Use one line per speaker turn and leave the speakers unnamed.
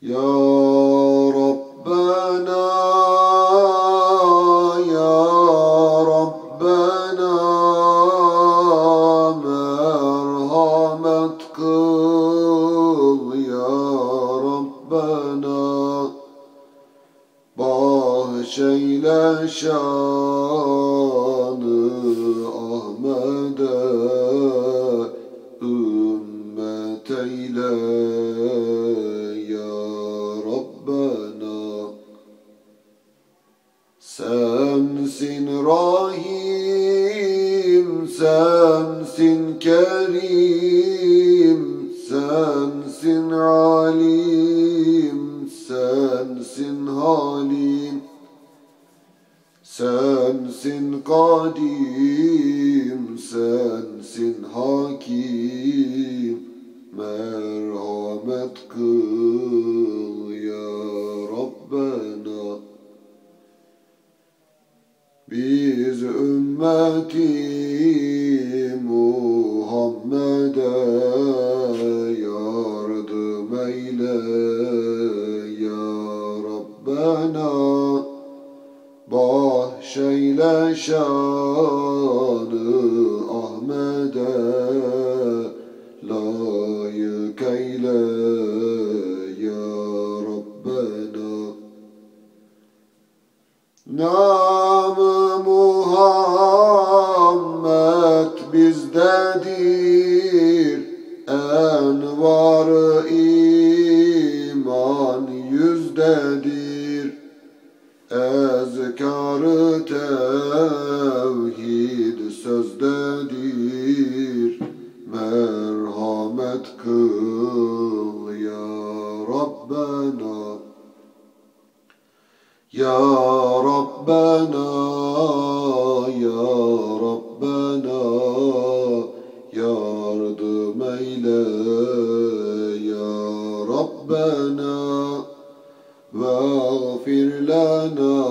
Ya Rabbena Ya Rabbena merhamet kıl Ya Rabbena. Bahşeyle şanı Ahmet'e ümmet eyle Sensin Rahim, sensin Kerim, sensin Alim, sensin Halim, sensin Kadim, sensin Hakim, merhamet Biz ümmeti Muhammed'e yardım eyle ya Rabbena. Bahşeyle şanı Ahmet'e layık eyle ya Rabbena. Nam-ı bizdedir. Envar-ı iman yüzdedir. Ezkar-ı tevhid sözdedir. Merhamet kıl ya Rabbena. Ya Rabbena, ربنا واغفر لنا